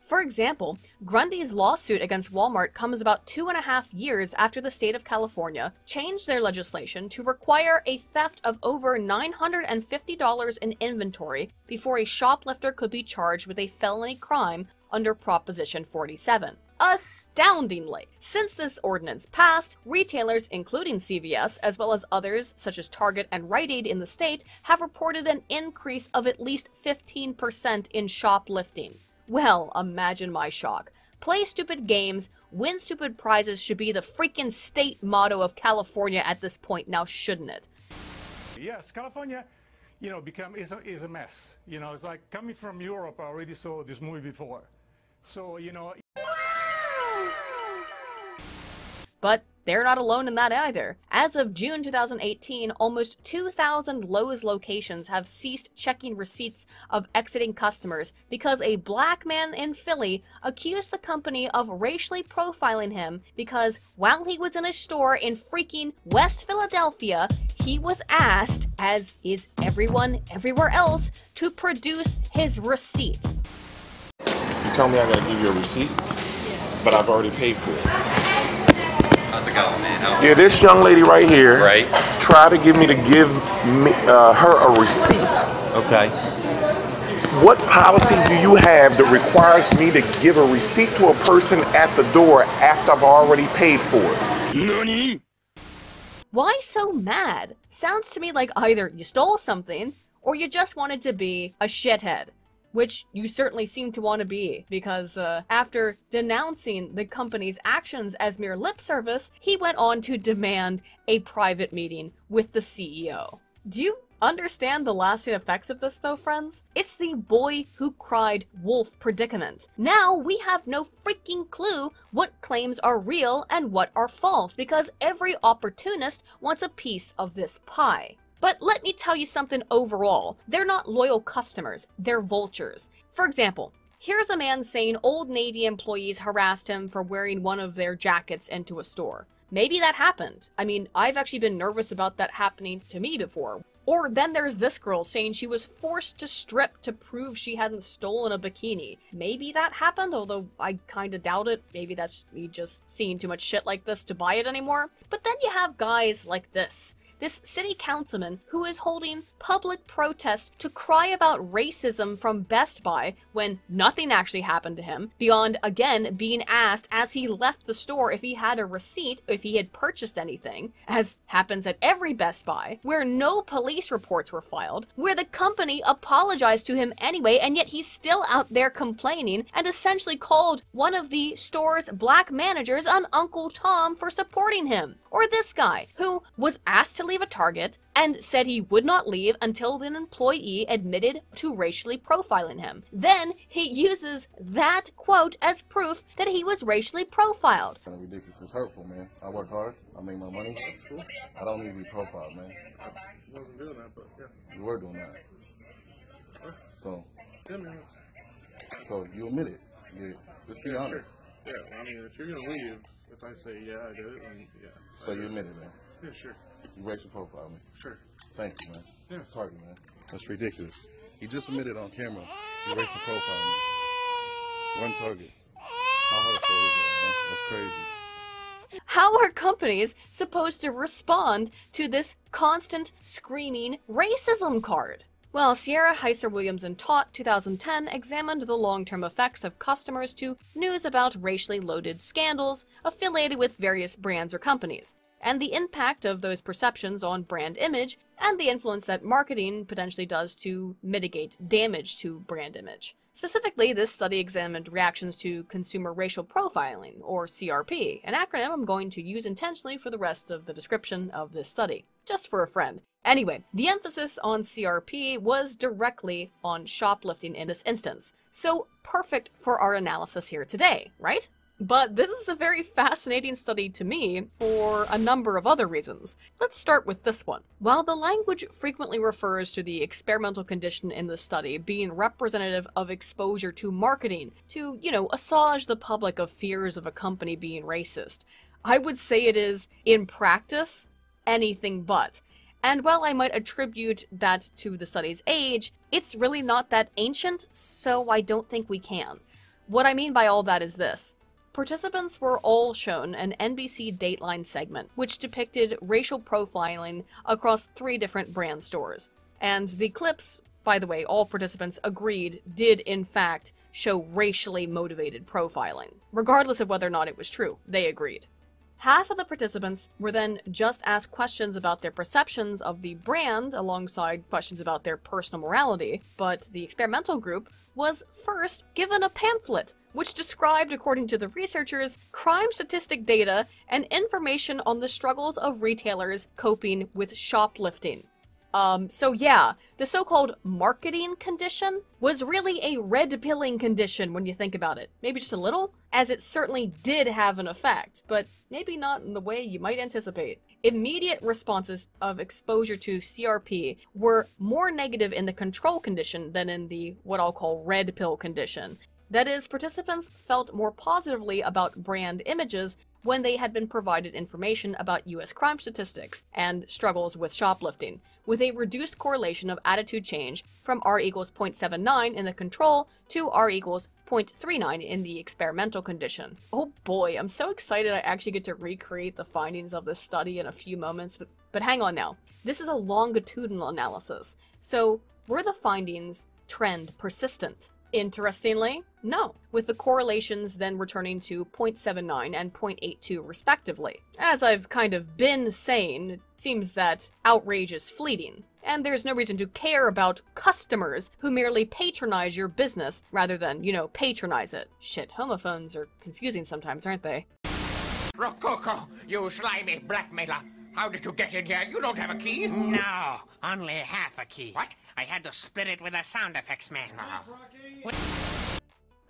For example, Grundy's lawsuit against Walmart comes about two and a half years after the state of California changed their legislation to require a theft of over $950 in inventory before a shoplifter could be charged with a felony crime under Proposition 47. Astoundingly, since this ordinance passed, retailers including CVS, as well as others such as Target and Rite Aid in the state, have reported an increase of at least 15% in shoplifting. Well, imagine my shock. Play stupid games, win stupid prizes should be the freaking state motto of California at this point now, shouldn't it? Yes, California, you know, become is a, is a mess. You know, it's like coming from Europe. I already saw this movie before, so you know. But they're not alone in that either. As of June 2018, almost 2,000 Lowe's locations have ceased checking receipts of exiting customers because a black man in Philly accused the company of racially profiling him because while he was in a store in freaking West Philadelphia, he was asked, as is everyone everywhere else, to produce his receipt. You tell me I gotta give you a receipt, but I've already paid for it. How's it man? Yeah, this young lady right here Right. tried to give me to give me, uh, her a receipt. Okay. What policy do you have that requires me to give a receipt to a person at the door after I've already paid for it? Nani? Why so mad? Sounds to me like either you stole something or you just wanted to be a shithead. Which you certainly seem to want to be, because uh, after denouncing the company's actions as mere lip service, he went on to demand a private meeting with the CEO. Do you understand the lasting effects of this, though, friends? It's the boy who cried wolf predicament. Now we have no freaking clue what claims are real and what are false, because every opportunist wants a piece of this pie. But let me tell you something overall. They're not loyal customers, they're vultures. For example, here's a man saying Old Navy employees harassed him for wearing one of their jackets into a store. Maybe that happened. I mean, I've actually been nervous about that happening to me before. Or then there's this girl saying she was forced to strip to prove she hadn't stolen a bikini. Maybe that happened, although I kinda doubt it. Maybe that's me just seeing too much shit like this to buy it anymore. But then you have guys like this this city councilman who is holding public protest to cry about racism from Best Buy when nothing actually happened to him, beyond again being asked as he left the store if he had a receipt, if he had purchased anything, as happens at every Best Buy, where no police reports were filed, where the company apologized to him anyway, and yet he's still out there complaining and essentially called one of the store's black managers an Uncle Tom for supporting him. Or this guy, who was asked to leave a Target and said he would not leave until an employee admitted to racially profiling him. Then he uses that quote as proof that he was racially profiled. Kind of ridiculous. It's hurtful, man. I work hard. I make my money. That's cool. I don't need to be profiled, man. I wasn't doing that, but yeah. You were doing that. So, Yeah, man, it's, so you admit it. Yeah. Just be yeah, honest. Sure. Yeah, well, I mean, if you're gonna leave, if I say yeah, I did it, then yeah. So you did admit it, man. Yeah, sure. You racial profile me. Sure. Thank you, man. Yeah. Target, man. That's ridiculous. He just admitted on camera. You racial profile me. One target. My heart goes, man. That's crazy. How are companies supposed to respond to this constant screaming racism card? Well, Sierra Heiser Williams and Taute 2010 examined the long term effects of customers to news about racially loaded scandals affiliated with various brands or companies. And the impact of those perceptions on brand image, and the influence that marketing potentially does to mitigate damage to brand image. Specifically, this study examined reactions to consumer racial profiling, or CRP, an acronym I'm going to use intentionally for the rest of the description of this study, just for a friend. Anyway, the emphasis on CRP was directly on shoplifting in this instance, so perfect for our analysis here today, right? But this is a very fascinating study to me for a number of other reasons. Let's start with this one. While the language frequently refers to the experimental condition in the study being representative of exposure to marketing to, you know, assuage the public of fears of a company being racist, I would say it is, in practice, anything but. And while I might attribute that to the study's age, it's really not that ancient, so I don't think we can. What I mean by all that is this. Participants were all shown an NBC Dateline segment, which depicted racial profiling across three different brand stores. And the clips, by the way, all participants agreed did in fact show racially motivated profiling. Regardless of whether or not it was true, they agreed. Half of the participants were then just asked questions about their perceptions of the brand alongside questions about their personal morality, but the experimental group was first given a pamphlet which described, according to the researchers, crime statistic data and information on the struggles of retailers coping with shoplifting. Um, so yeah, the so-called marketing condition was really a red pilling condition when you think about it. Maybe just a little, as it certainly did have an effect, but maybe not in the way you might anticipate. Immediate responses of exposure to CRP were more negative in the control condition than in the what I'll call red pill condition. That is, participants felt more positively about brand images when they had been provided information about US crime statistics and struggles with shoplifting, with a reduced correlation of attitude change from R equals 0.79 in the control to R equals 0.39 in the experimental condition. Oh boy, I'm so excited I actually get to recreate the findings of this study in a few moments, but, but hang on now. This is a longitudinal analysis, so were the findings trend persistent? Interestingly, no, with the correlations then returning to 0.79 and 0.82 respectively. As I've kind of been saying, it seems that outrage is fleeting, and there's no reason to care about customers who merely patronize your business rather than, you know, patronize it. Shit, homophones are confusing sometimes, aren't they? Rococo, you slimy blackmailer. How did you get in here? You don't have a key. No, only half a key. What? I had to split it with a sound effects man.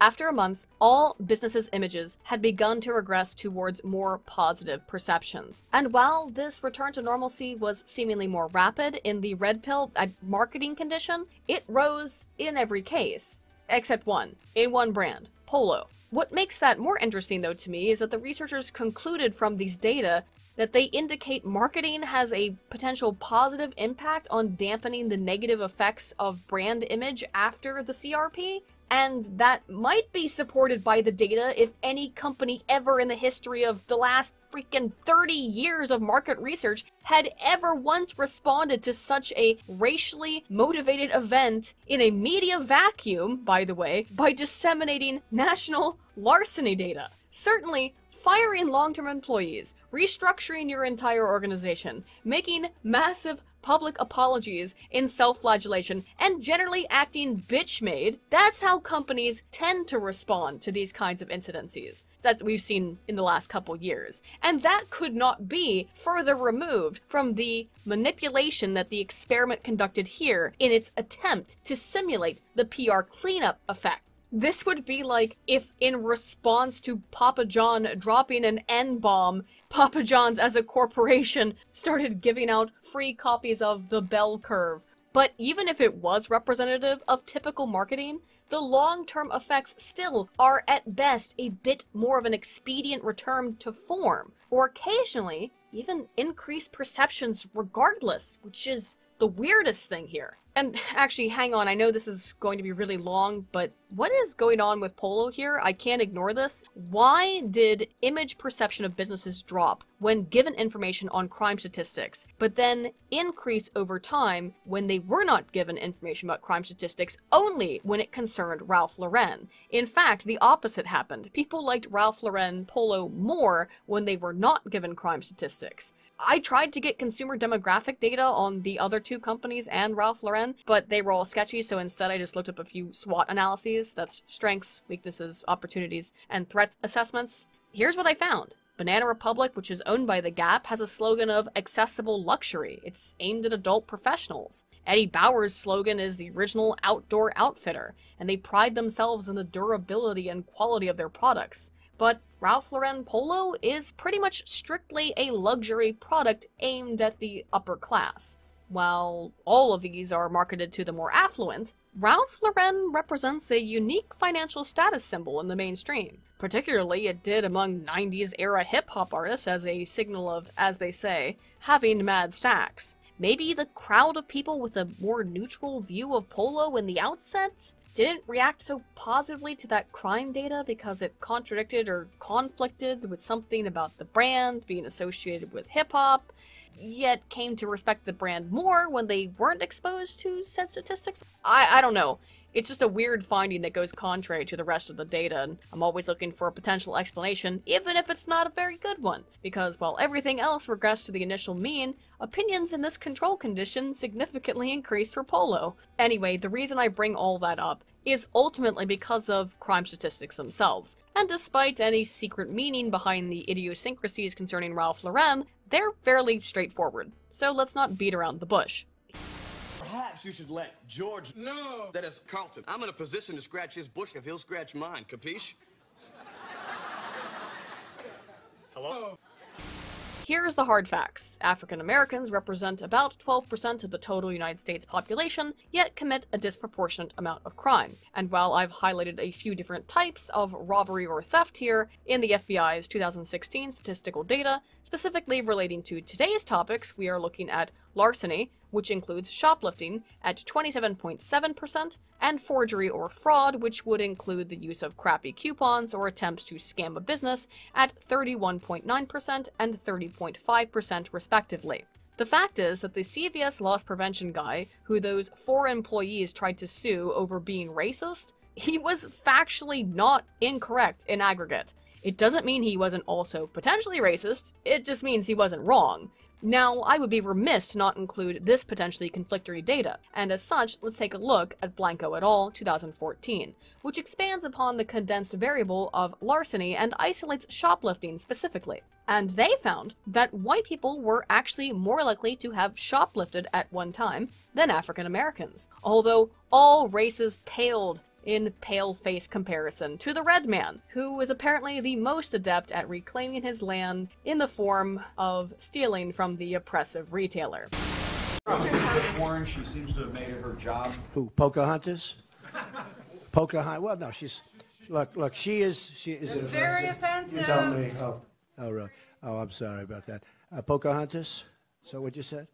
After a month, all businesses' images had begun to regress towards more positive perceptions. And while this return to normalcy was seemingly more rapid in the red pill uh, marketing condition, it rose in every case, except one, in one brand, Polo. What makes that more interesting, though, to me, is that the researchers concluded from these data that they indicate marketing has a potential positive impact on dampening the negative effects of brand image after the CRP, and that might be supported by the data if any company ever in the history of the last freaking 30 years of market research had ever once responded to such a racially motivated event in a media vacuum, by the way, by disseminating national larceny data. Certainly, firing long-term employees, restructuring your entire organization, making massive public apologies in self-flagellation, and generally acting bitch-made, that's how companies tend to respond to these kinds of incidences that we've seen in the last couple years. And that could not be further removed from the manipulation that the experiment conducted here in its attempt to simulate the PR cleanup effect this would be like if, in response to Papa John dropping an N bomb, Papa John's as a corporation started giving out free copies of The Bell Curve. But even if it was representative of typical marketing, the long term effects still are at best a bit more of an expedient return to form, or occasionally even increased perceptions regardless, which is the weirdest thing here. And actually, hang on, I know this is going to be really long, but what is going on with Polo here? I can't ignore this. Why did image perception of businesses drop when given information on crime statistics, but then increase over time when they were not given information about crime statistics only when it concerned Ralph Lauren? In fact, the opposite happened. People liked Ralph Lauren Polo more when they were not given crime statistics. I tried to get consumer demographic data on the other two companies and Ralph Lauren, but they were all sketchy, so instead I just looked up a few SWOT analyses that's strengths, weaknesses, opportunities, and threat assessments. Here's what I found. Banana Republic, which is owned by The Gap, has a slogan of accessible luxury. It's aimed at adult professionals. Eddie Bauer's slogan is the original outdoor outfitter, and they pride themselves in the durability and quality of their products. But Ralph Lauren Polo is pretty much strictly a luxury product aimed at the upper class. While all of these are marketed to the more affluent, Ralph Lauren represents a unique financial status symbol in the mainstream. Particularly, it did among 90s era hip hop artists as a signal of, as they say, having mad stacks. Maybe the crowd of people with a more neutral view of Polo in the outset didn't react so positively to that crime data because it contradicted or conflicted with something about the brand being associated with hip hop yet came to respect the brand more when they weren't exposed to said statistics. I, I don't know. It's just a weird finding that goes contrary to the rest of the data, and I'm always looking for a potential explanation, even if it's not a very good one. Because while everything else regressed to the initial mean, opinions in this control condition significantly increased for Polo. Anyway, the reason I bring all that up is ultimately because of crime statistics themselves. And despite any secret meaning behind the idiosyncrasies concerning Ralph Lauren, they're fairly straightforward. So let's not beat around the bush. Perhaps you should let George. No! That is Carlton. I'm in a position to scratch his bush if he'll scratch mine, capiche? Hello? Here's the hard facts. African Americans represent about 12% of the total United States population, yet commit a disproportionate amount of crime. And while I've highlighted a few different types of robbery or theft here in the FBI's 2016 statistical data, specifically relating to today's topics, we are looking at larceny, which includes shoplifting, at 27.7%, and forgery or fraud, which would include the use of crappy coupons or attempts to scam a business, at 31.9% and 30.5% respectively. The fact is that the CVS loss prevention guy, who those four employees tried to sue over being racist, he was factually not incorrect in aggregate. It doesn't mean he wasn't also potentially racist, it just means he wasn't wrong. Now, I would be remiss to not include this potentially conflictory data, and as such, let's take a look at Blanco et al. 2014, which expands upon the condensed variable of larceny and isolates shoplifting specifically. And they found that white people were actually more likely to have shoplifted at one time than African Americans, although all races paled in pale face comparison to the red man, who was apparently the most adept at reclaiming his land in the form of stealing from the oppressive retailer. Warren, she seems to have made it her job. Who? Pocahontas? Pocahontas? Well, no, she's. Look, look, she is. She is. It's very offensive. You tell me. Oh, oh, really? Oh, I'm sorry about that. Uh, Pocahontas? So that what you said?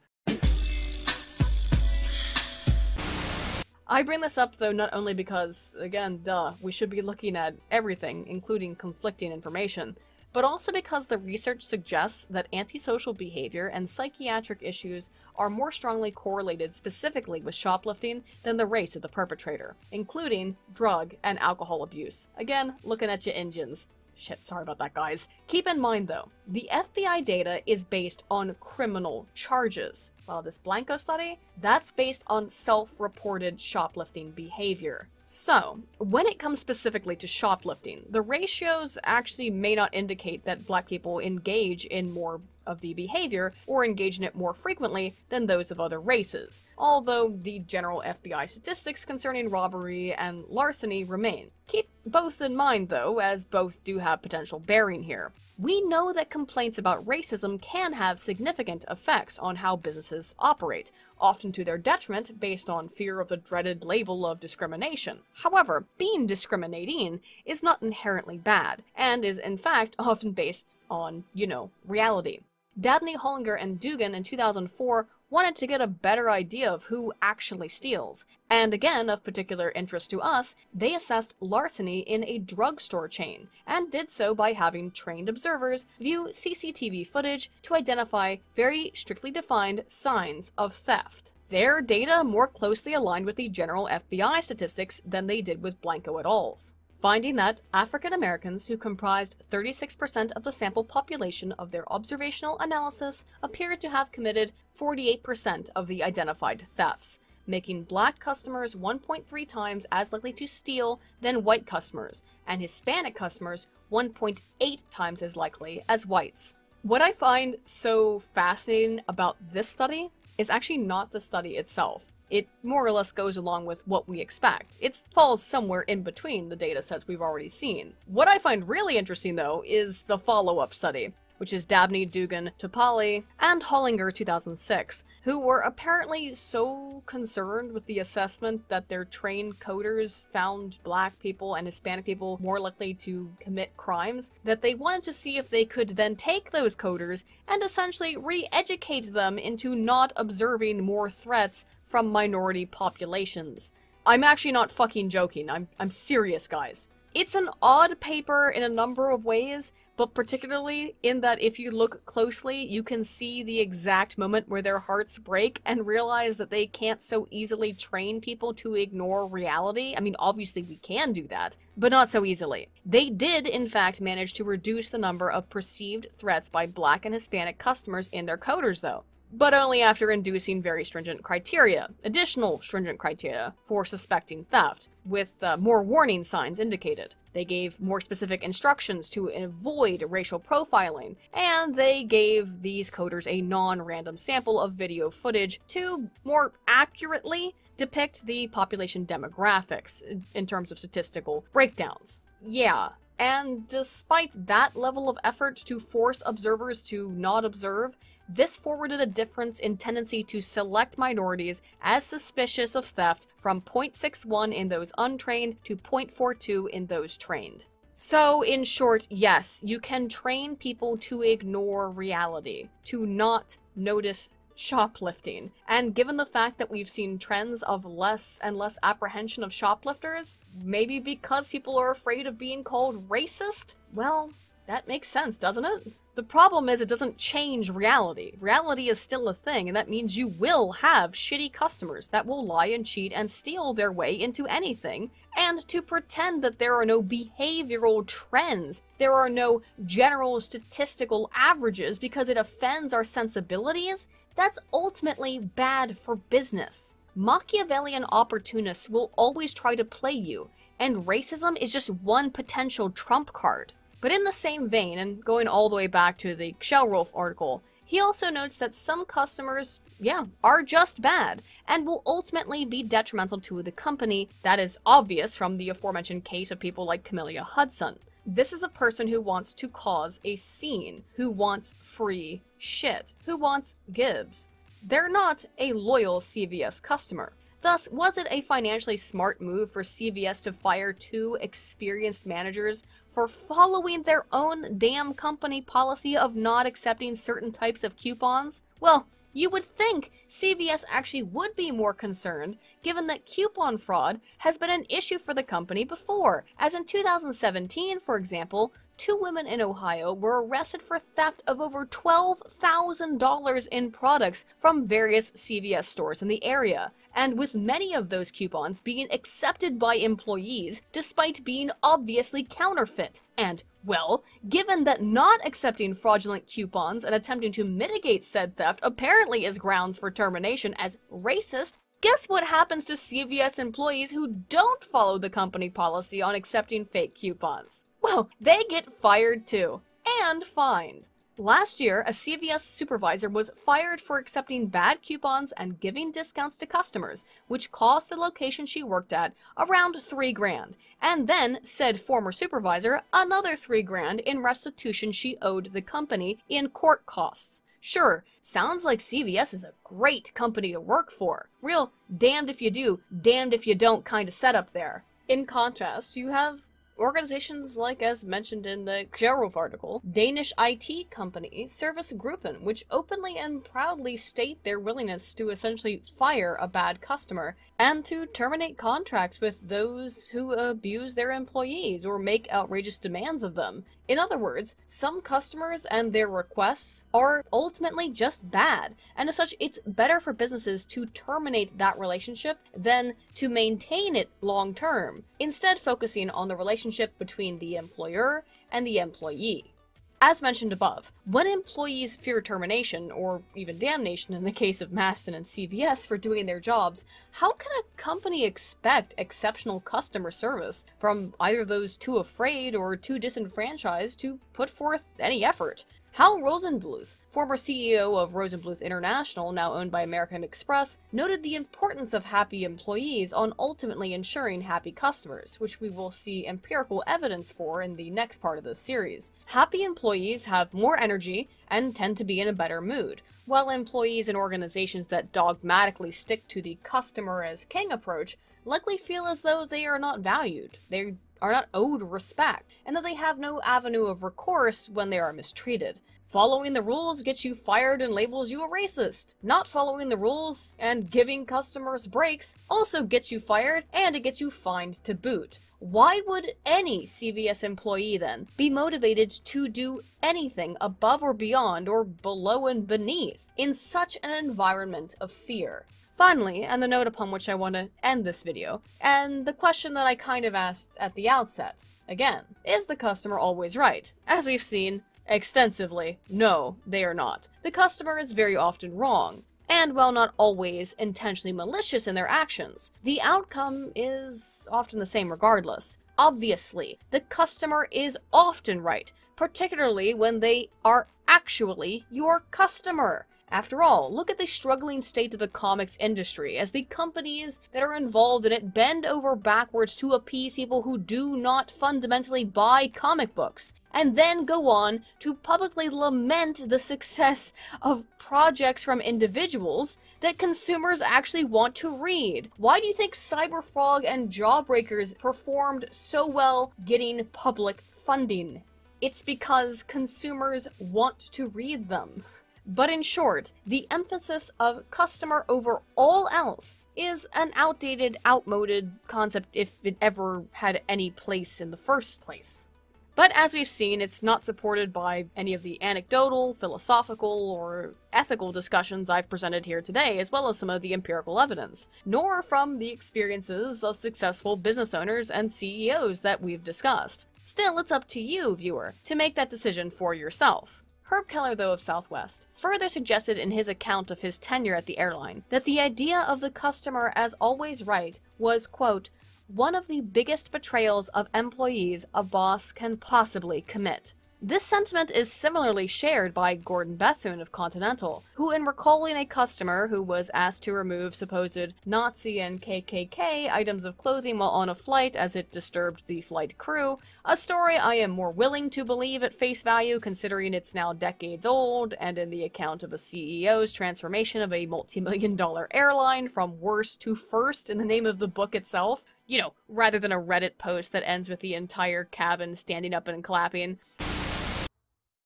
I bring this up though not only because, again, duh, we should be looking at everything, including conflicting information, but also because the research suggests that antisocial behavior and psychiatric issues are more strongly correlated specifically with shoplifting than the race of the perpetrator, including drug and alcohol abuse. Again, looking at your engines. Shit, sorry about that, guys. Keep in mind, though, the FBI data is based on criminal charges, while this Blanco study, that's based on self-reported shoplifting behavior. So, when it comes specifically to shoplifting, the ratios actually may not indicate that black people engage in more of the behavior or engage in it more frequently than those of other races, although the general FBI statistics concerning robbery and larceny remain. Keep both in mind though, as both do have potential bearing here. We know that complaints about racism can have significant effects on how businesses operate, often to their detriment based on fear of the dreaded label of discrimination. However, being discriminating is not inherently bad, and is in fact often based on, you know, reality. Dabney, Hollinger, and Dugan in 2004 wanted to get a better idea of who actually steals. And again, of particular interest to us, they assessed larceny in a drugstore chain, and did so by having trained observers view CCTV footage to identify very strictly defined signs of theft. Their data more closely aligned with the general FBI statistics than they did with Blanco et al.'s finding that African Americans, who comprised 36% of the sample population of their observational analysis, appeared to have committed 48% of the identified thefts, making black customers 1.3 times as likely to steal than white customers, and Hispanic customers 1.8 times as likely as whites. What I find so fascinating about this study is actually not the study itself it more or less goes along with what we expect. It falls somewhere in between the data sets we've already seen. What I find really interesting, though, is the follow-up study, which is Dabney, Dugan, Topalli, and Hollinger 2006, who were apparently so concerned with the assessment that their trained coders found black people and Hispanic people more likely to commit crimes that they wanted to see if they could then take those coders and essentially re-educate them into not observing more threats from minority populations. I'm actually not fucking joking. I'm, I'm serious, guys. It's an odd paper in a number of ways, but particularly in that if you look closely, you can see the exact moment where their hearts break and realize that they can't so easily train people to ignore reality. I mean, obviously we can do that, but not so easily. They did, in fact, manage to reduce the number of perceived threats by black and Hispanic customers in their coders, though but only after inducing very stringent criteria, additional stringent criteria for suspecting theft, with uh, more warning signs indicated. They gave more specific instructions to avoid racial profiling, and they gave these coders a non-random sample of video footage to more accurately depict the population demographics in terms of statistical breakdowns. Yeah, and despite that level of effort to force observers to not observe, this forwarded a difference in tendency to select minorities as suspicious of theft from 0.61 in those untrained to 0.42 in those trained. So, in short, yes, you can train people to ignore reality, to not notice shoplifting. And given the fact that we've seen trends of less and less apprehension of shoplifters, maybe because people are afraid of being called racist, well, that makes sense, doesn't it? The problem is it doesn't change reality. Reality is still a thing, and that means you will have shitty customers that will lie and cheat and steal their way into anything. And to pretend that there are no behavioral trends, there are no general statistical averages because it offends our sensibilities, that's ultimately bad for business. Machiavellian opportunists will always try to play you, and racism is just one potential trump card. But in the same vein, and going all the way back to the Kjerulf article, he also notes that some customers, yeah, are just bad, and will ultimately be detrimental to the company. That is obvious from the aforementioned case of people like Camilla Hudson. This is a person who wants to cause a scene, who wants free shit, who wants Gibbs. They're not a loyal CVS customer. Thus, was it a financially smart move for CVS to fire two experienced managers for following their own damn company policy of not accepting certain types of coupons? Well, you would think CVS actually would be more concerned, given that coupon fraud has been an issue for the company before, as in 2017, for example, two women in Ohio were arrested for theft of over $12,000 in products from various CVS stores in the area, and with many of those coupons being accepted by employees despite being obviously counterfeit. And, well, given that not accepting fraudulent coupons and attempting to mitigate said theft apparently is grounds for termination as racist, Guess what happens to CVS employees who don't follow the company policy on accepting fake coupons? Well, they get fired too. And fined. Last year, a CVS supervisor was fired for accepting bad coupons and giving discounts to customers, which cost the location she worked at around three grand. And then, said former supervisor, another three grand in restitution she owed the company in court costs. Sure, sounds like CVS is a great company to work for. Real damned if you do, damned if you don't kind of setup there. In contrast, you have organizations like, as mentioned in the Kjerulf article, Danish IT company Service Gruppen, which openly and proudly state their willingness to essentially fire a bad customer and to terminate contracts with those who abuse their employees or make outrageous demands of them. In other words, some customers and their requests are ultimately just bad, and as such, it's better for businesses to terminate that relationship than to maintain it long term, instead focusing on the relationship between the employer and the employee. As mentioned above, when employees fear termination, or even damnation in the case of Maston and CVS for doing their jobs, how can a company expect exceptional customer service from either those too afraid or too disenfranchised to put forth any effort? Hal Rosenbluth, former CEO of Rosenbluth International, now owned by American Express, noted the importance of happy employees on ultimately ensuring happy customers, which we will see empirical evidence for in the next part of this series. Happy employees have more energy and tend to be in a better mood, while employees in organizations that dogmatically stick to the customer as king approach likely feel as though they are not valued. They are not owed respect, and that they have no avenue of recourse when they are mistreated. Following the rules gets you fired and labels you a racist. Not following the rules and giving customers breaks also gets you fired and it gets you fined to boot. Why would any CVS employee then be motivated to do anything above or beyond or below and beneath in such an environment of fear? Finally, and the note upon which I want to end this video, and the question that I kind of asked at the outset. Again, is the customer always right? As we've seen extensively, no, they are not. The customer is very often wrong. And while not always intentionally malicious in their actions, the outcome is often the same regardless. Obviously, the customer is often right, particularly when they are actually your customer. After all, look at the struggling state of the comics industry as the companies that are involved in it bend over backwards to appease people who do not fundamentally buy comic books, and then go on to publicly lament the success of projects from individuals that consumers actually want to read. Why do you think Cyberfrog and Jawbreakers performed so well getting public funding? It's because consumers want to read them. But in short, the emphasis of customer over all else is an outdated, outmoded concept if it ever had any place in the first place. But as we've seen, it's not supported by any of the anecdotal, philosophical, or ethical discussions I've presented here today, as well as some of the empirical evidence, nor from the experiences of successful business owners and CEOs that we've discussed. Still, it's up to you, viewer, to make that decision for yourself. Herb Keller, though, of Southwest, further suggested in his account of his tenure at the airline that the idea of the customer as always right was, quote, one of the biggest betrayals of employees a boss can possibly commit. This sentiment is similarly shared by Gordon Bethune of Continental, who, in recalling a customer who was asked to remove supposed Nazi and KKK items of clothing while on a flight as it disturbed the flight crew, a story I am more willing to believe at face value considering it's now decades old, and in the account of a CEO's transformation of a multi-million dollar airline from worst to first in the name of the book itself, you know, rather than a Reddit post that ends with the entire cabin standing up and clapping.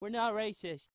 We're not racist.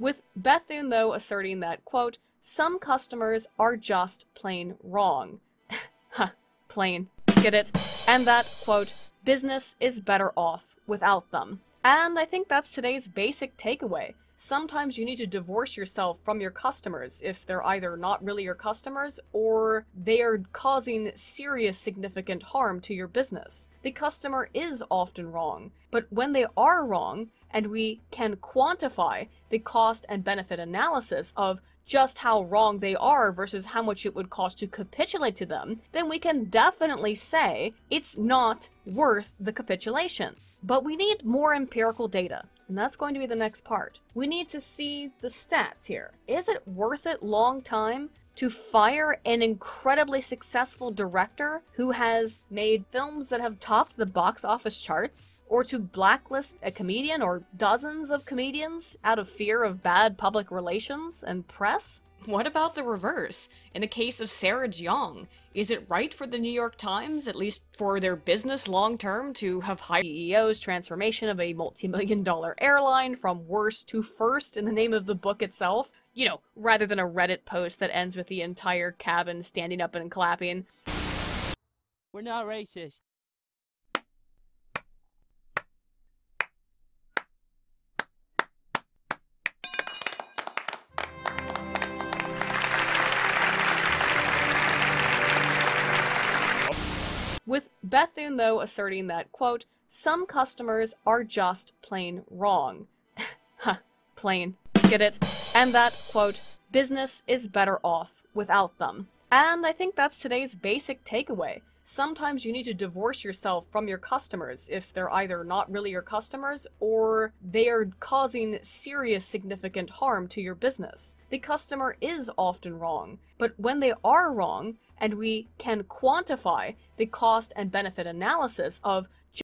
With Bethune, though, asserting that, quote, some customers are just plain wrong. huh, plain. Get it? And that, quote, business is better off without them. And I think that's today's basic takeaway. Sometimes you need to divorce yourself from your customers if they're either not really your customers or they are causing serious significant harm to your business. The customer is often wrong, but when they are wrong, and we can quantify the cost and benefit analysis of just how wrong they are versus how much it would cost to capitulate to them, then we can definitely say it's not worth the capitulation. But we need more empirical data, and that's going to be the next part. We need to see the stats here. Is it worth it long time to fire an incredibly successful director who has made films that have topped the box office charts? or to blacklist a comedian or dozens of comedians out of fear of bad public relations and press? What about the reverse? In the case of Sarah Jeong, is it right for the New York Times, at least for their business long term, to have hired CEO's transformation of a multi million dollar airline from worst to first in the name of the book itself? You know, rather than a Reddit post that ends with the entire cabin standing up and clapping. We're not racist. With Bethune, though, asserting that, quote, some customers are just plain wrong. huh, plain. Get it? And that, quote, business is better off without them. And I think that's today's basic takeaway. Sometimes you need to divorce yourself from your customers if they're either not really your customers or they are causing serious significant harm to your business. The customer is often wrong, but when they are wrong, and we can quantify the cost and benefit analysis of